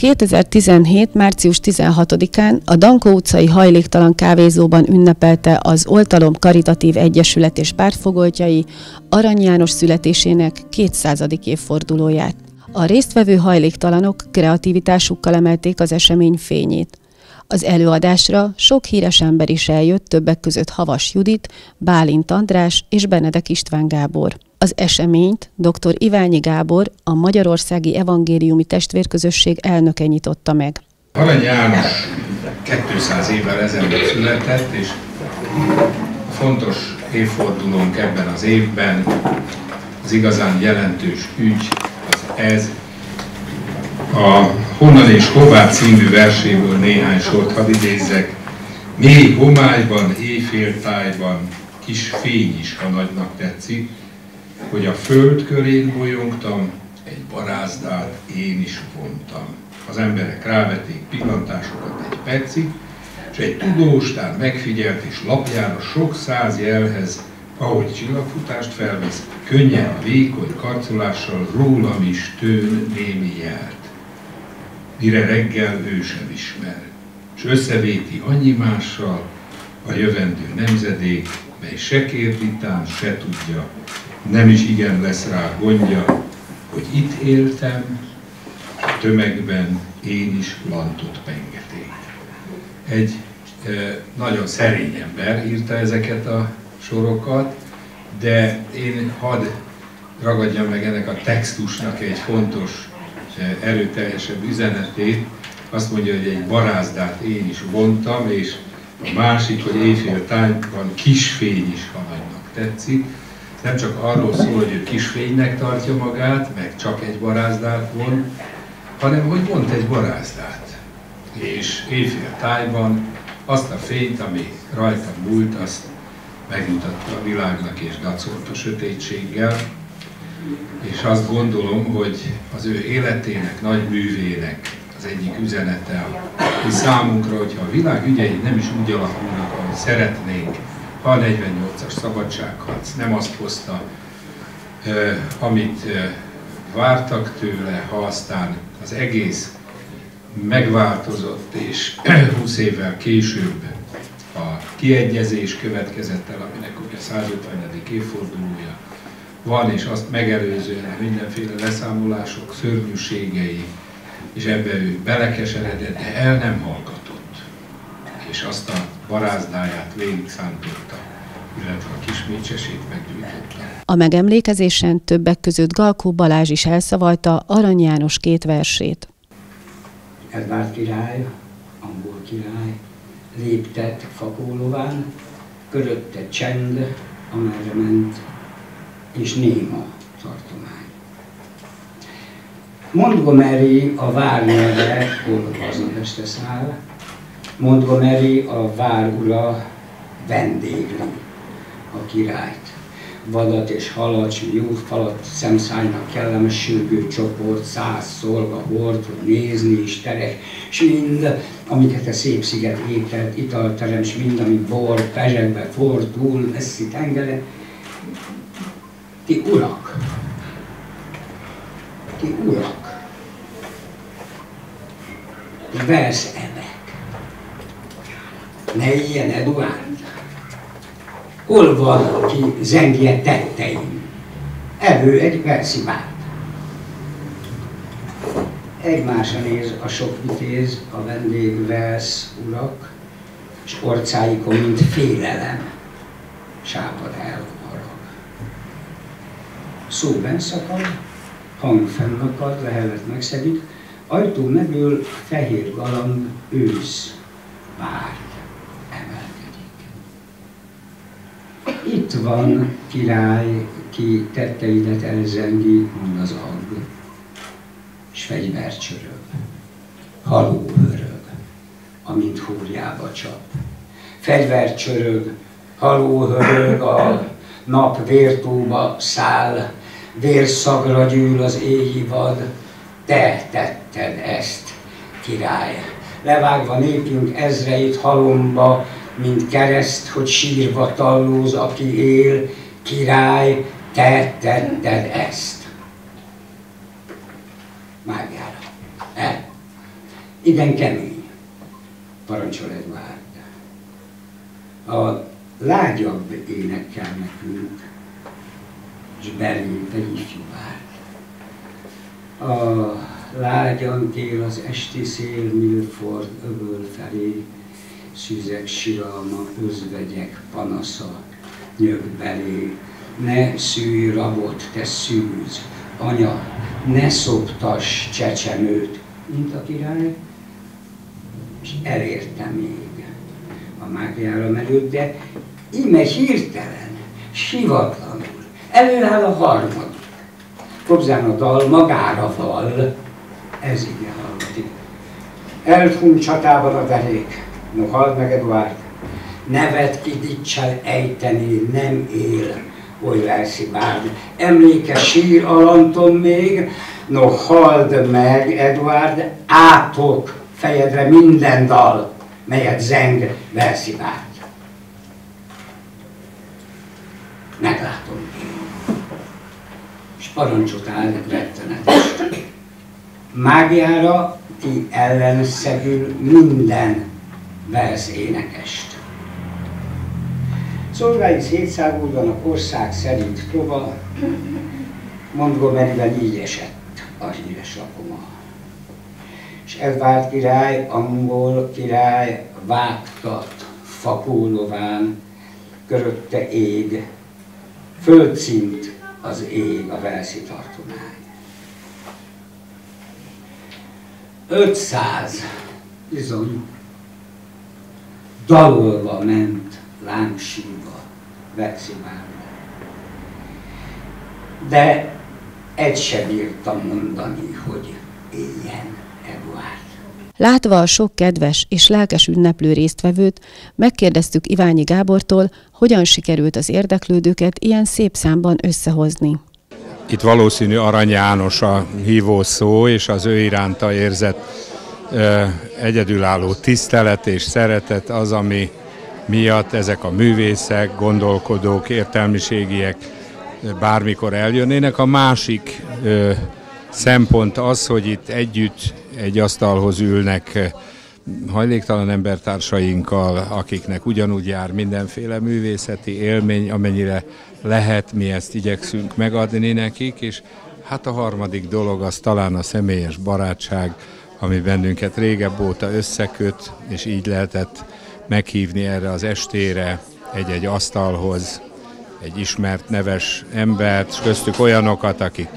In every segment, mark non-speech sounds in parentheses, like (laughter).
2017. március 16-án a Dankó utcai hajléktalan kávézóban ünnepelte az Oltalom Karitatív Egyesület és pártfogoltjai Arany János születésének 200. évfordulóját. A résztvevő hajléktalanok kreativitásukkal emelték az esemény fényét. Az előadásra sok híres ember is eljött, többek között Havas Judit, Bálint András és Benedek István Gábor. Az eseményt dr. Iványi Gábor, a Magyarországi Evangéliumi Testvérközösség elnöke nyitotta meg. Arany János 200 évvel ezelőtt született, és fontos évfordulónk ebben az évben, az igazán jelentős ügy az ez. A Honnan és Hová című verséből néhány sort hadd idézzek. Mély homályban, éjféltájban, kis fény is, ha nagynak tetszik, hogy a föld körén bolyongtam, egy barázdát én is vontam. Az emberek rávették pillantásokat egy percig, és egy tudós tár megfigyelt és lapjára sok száz jelhez, ahogy csillagfutást felvesz, könnyen, vékony karcolással rólam is tőn némi jelt. Mire reggel ő sem ismer, és összevéti annyi mással a jövendő nemzedék, mely se kérditán, se tudja, nem is igen lesz rá gondja, hogy itt éltem, a tömegben én is lantot pengeték. Egy e, nagyon szerény ember írta ezeket a sorokat, de én hadd ragadjam meg ennek a textusnak egy fontos, erőteljesebb üzenetét. Azt mondja, hogy egy barázdát én is vontam, és a másik, hogy éjfél tájban kis fény is, ha nagynak tetszik nem csak arról szól, hogy ő kisfénynek tartja magát, meg csak egy barázdát von, hanem hogy vont egy barázdát. És éjfél tájban azt a fényt, ami rajta múlt, azt megmutatta a világnak és dacolt a sötétséggel. És azt gondolom, hogy az ő életének, nagy művének az egyik üzenete, hogy számunkra, hogyha a világ ügyei nem is úgy alakulnak, ahogy szeretnénk, a 48-as szabadságharc nem azt hozta, amit vártak tőle, ha aztán az egész megváltozott, és (clears throat) 20 évvel később a kiegyezés következett el, aminek ugye 150. évfordulója van, és azt megelőzően mindenféle leszámolások, szörnyűségei, és ebbe ő belekeseredett, de el nem hallgatott. És azt a barázdáját végig szántotta, illetve a kis mécsesét meggyújtotta. A megemlékezésen többek között Galkó Balázs is elszavalta Arany János két versét. Edvárd király, angol király, léptet fakólován, körötte csend, amerre ment, és néma tartomány. Montgomery a várnyelve, hol este száll, Montgomery a vár ura vendégli a királyt. Vadat és halat, jó falat, szemszájnak kellemes sürgő csoport, száz szolga, hord, hogy nézni is terek, s mind, amiket a szép sziget ételt, italterem, s mind, ami bor, pezsekbe fordul, messzi tengere. Ti urak, ti urak, ti versz ne ilyen Eduard. Hol van, aki zengje tetteim? Elő egy verszibát. Egymásra néz a sok vitéz, a vendég vesz urak, és orcáikon, mint félelem, sápad el. Szó benszakad, hang fennakad, lehelet megszedik, ajtó megül fehér galamb ősz vár. Itt van király, ki tetteidet elzengi, mond az agg, és fegyver csörög, haló hörög, amint húrjába csap. Fegyver csörög, haló hörög, a nap vértóba száll, vérszagra gyűl az éji vad, te tetted ezt, király. Levágva népünk ezreit halomba, mint kereszt, hogy sírva tallóz, aki él, király, te tetted ezt. Mágiára. E? Igen kemény, parancsol Edward. A lágyabb énekkel nekünk, és belép egy ifjú A lágyan tél az esti szél, Milford öböl felé, szüzek siralma, özvegyek panasza, nyög belé, ne szűj rabot, te szűz, anya, ne szoptas csecsemőt, mint a király, és elérte még a mágiára merült, de íme hirtelen, sivatlanul, előáll a harmadik. Kobzán a dal magára val, ez igen hallgatik. Elfun csatában a derék, no halld meg Eduard, nevet ki dicsel ejteni nem él, oly verszi bárd. Emléke sír alantom még, no halld meg Eduard, átok fejedre minden dal, melyet zeng verszi parancsot áll rettenetes. Mágiára ti ellenszegül minden versz énekest. Szolgái szétszáguldanak ország szerint tova, Montgomeryben így esett a híres lakoma. És Edvard király, angol király vágtat fakólován, körötte ég, földszint az ég a Velszi tartomány. 500 bizony dalolva ment lángsíva Veximálba. De egy sem bírtam mondani, hogy éljen Eduard. Látva a sok kedves és lelkes ünneplő résztvevőt, megkérdeztük Iványi Gábortól, hogyan sikerült az érdeklődőket ilyen szép számban összehozni. Itt valószínű Arany János a hívó szó, és az ő iránta érzett ö, egyedülálló tisztelet és szeretet az, ami miatt ezek a művészek, gondolkodók, értelmiségiek bármikor eljönnének. A másik ö, szempont az, hogy itt együtt egy asztalhoz ülnek hajléktalan embertársainkkal, akiknek ugyanúgy jár mindenféle művészeti élmény, amennyire lehet, mi ezt igyekszünk megadni nekik, és hát a harmadik dolog az talán a személyes barátság, ami bennünket régebb óta összeköt, és így lehetett meghívni erre az estére egy-egy asztalhoz egy ismert neves embert, és köztük olyanokat, akik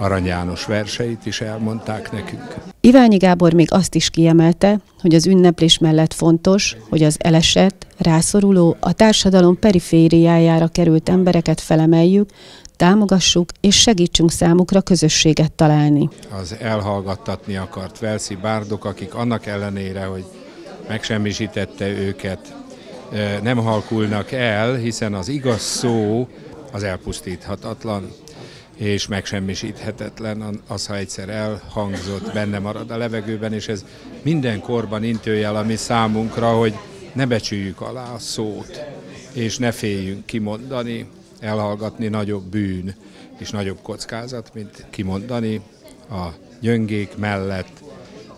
Arany János verseit is elmondták nekünk. Iványi Gábor még azt is kiemelte, hogy az ünneplés mellett fontos, hogy az elesett, rászoruló, a társadalom perifériájára került embereket felemeljük, támogassuk és segítsünk számukra közösséget találni. Az elhallgattatni akart Velszi bárdok, akik annak ellenére, hogy megsemmisítette őket, nem halkulnak el, hiszen az igaz szó az elpusztíthatatlan és megsemmisíthetetlen az, ha egyszer elhangzott, benne marad a levegőben, és ez minden korban intőjel, ami számunkra, hogy ne becsüljük alá a szót, és ne féljünk kimondani, elhallgatni nagyobb bűn és nagyobb kockázat, mint kimondani a gyöngék mellett,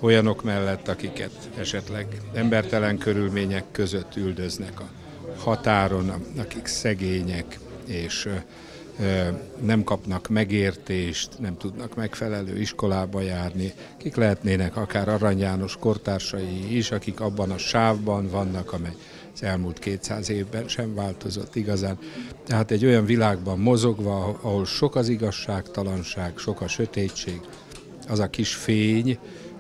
olyanok mellett, akiket esetleg embertelen körülmények között üldöznek a határon, akik szegények, és nem kapnak megértést, nem tudnak megfelelő iskolába járni, kik lehetnének akár Arany János kortársai is, akik abban a sávban vannak, amely az elmúlt 200 évben sem változott igazán. Tehát egy olyan világban mozogva, ahol sok az igazságtalanság, sok a sötétség, az a kis fény,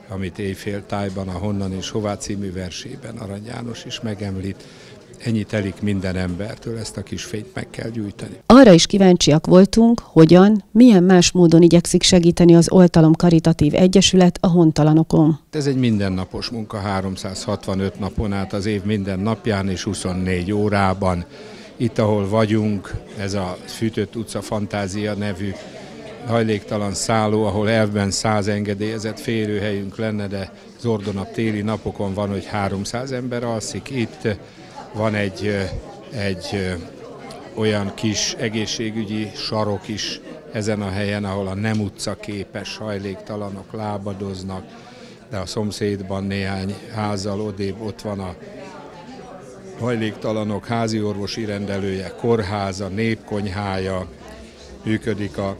amit éjfél tájban a Honnan és Hová című versében Arany János is megemlít, ennyi telik minden embertől, ezt a kis fényt meg kell gyújtani. Arra is kíváncsiak voltunk, hogyan, milyen más módon igyekszik segíteni az Oltalom Karitatív Egyesület a hontalanokon. Ez egy mindennapos munka, 365 napon át az év minden napján és 24 órában. Itt, ahol vagyunk, ez a Fűtött utca Fantázia nevű hajléktalan szálló, ahol elvben száz engedélyezett férőhelyünk lenne, de zordonabb téli napokon van, hogy 300 ember alszik itt, van egy, egy olyan kis egészségügyi sarok is ezen a helyen, ahol a nem utca képes hajléktalanok lábadoznak, de a szomszédban néhány házzal odébb ott van a hajléktalanok házi orvosi rendelője, kórháza, népkonyhája, működik a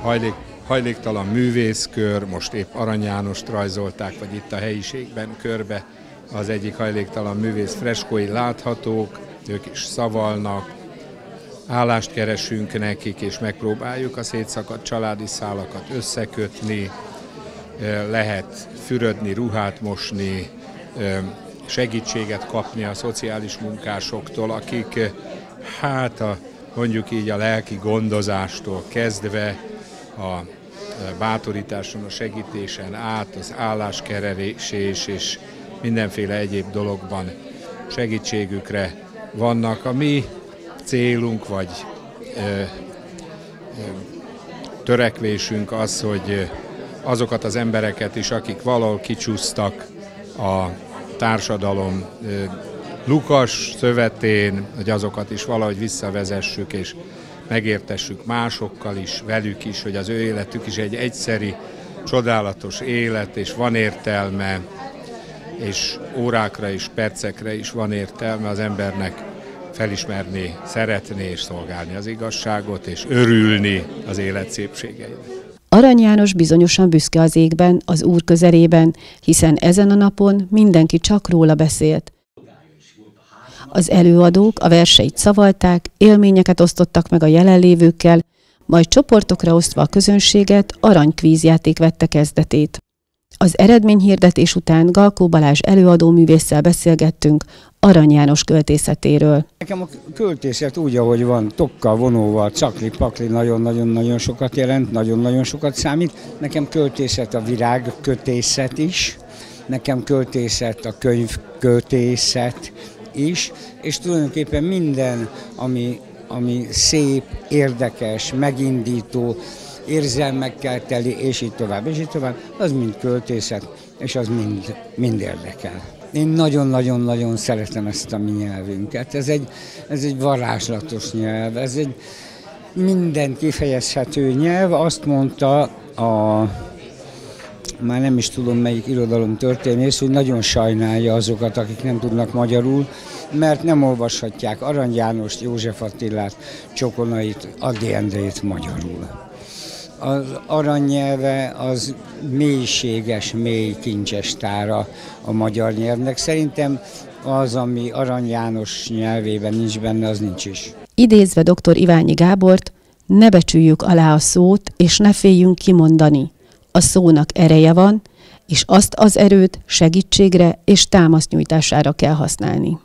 hajlék, hajléktalan művészkör, most épp Arany Jánost rajzolták, vagy itt a helyiségben körbe az egyik hajléktalan művész freskói láthatók, ők is szavalnak, állást keresünk nekik, és megpróbáljuk a szétszakadt családi szálakat összekötni, lehet fürödni, ruhát mosni, segítséget kapni a szociális munkásoktól, akik hát a, mondjuk így a lelki gondozástól kezdve a bátorításon, a segítésen át, az álláskeresés és mindenféle egyéb dologban segítségükre vannak. A mi célunk vagy ö, ö, törekvésünk az, hogy azokat az embereket is, akik valahol kicsúsztak a társadalom ö, lukas szövetén, hogy azokat is valahogy visszavezessük, és megértessük másokkal is, velük is, hogy az ő életük is egy egyszeri, csodálatos élet, és van értelme, és órákra is, percekre is van értelme az embernek felismerni, szeretni és szolgálni az igazságot, és örülni az élet szépségeinek. Arany János bizonyosan büszke az égben, az Úr közelében, hiszen ezen a napon mindenki csak róla beszélt. Az előadók a verseit szavalták, élményeket osztottak meg a jelenlévőkkel, majd csoportokra osztva a közönséget aranykvízjáték vette kezdetét. Az eredményhirdetés után Galkó Balázs előadó művésszel beszélgettünk Arany János költészetéről. Nekem a költészet úgy, ahogy van, tokkal, vonóval, csakli, pakli nagyon-nagyon-nagyon sokat jelent, nagyon-nagyon sokat számít. Nekem költészet a virág kötészet is, nekem költészet a könyvköltészet is, és tulajdonképpen minden, ami, ami szép, érdekes, megindító, érzelmekkel teli, és így tovább, és így tovább, az mind költészet, és az mind, mind érdekel. Én nagyon-nagyon-nagyon szeretem ezt a mi nyelvünket. Ez egy, ez egy varázslatos nyelv, ez egy minden kifejezhető nyelv. Azt mondta a már nem is tudom melyik irodalom történész, hogy nagyon sajnálja azokat, akik nem tudnak magyarul, mert nem olvashatják Arany Jánost, József Attilát, Csokonait, Addi Endrét magyarul az aranynyelve az mélységes, mély kincses tára a magyar nyelvnek. Szerintem az, ami Arany János nyelvében nincs benne, az nincs is. Idézve dr. Iványi Gábort, ne becsüljük alá a szót, és ne féljünk kimondani. A szónak ereje van, és azt az erőt segítségre és támasznyújtására kell használni.